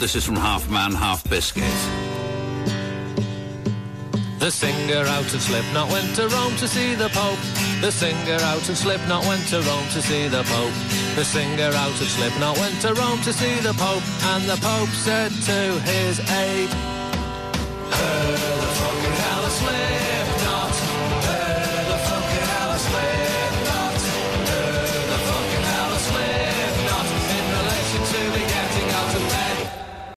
This is from Half Man, Half Biscuit. The singer out of Slipknot went to Rome to see the Pope. The singer out of Slipknot went to Rome to see the Pope. The singer out of Slipknot went to Rome to see the Pope. And the Pope said to his aide,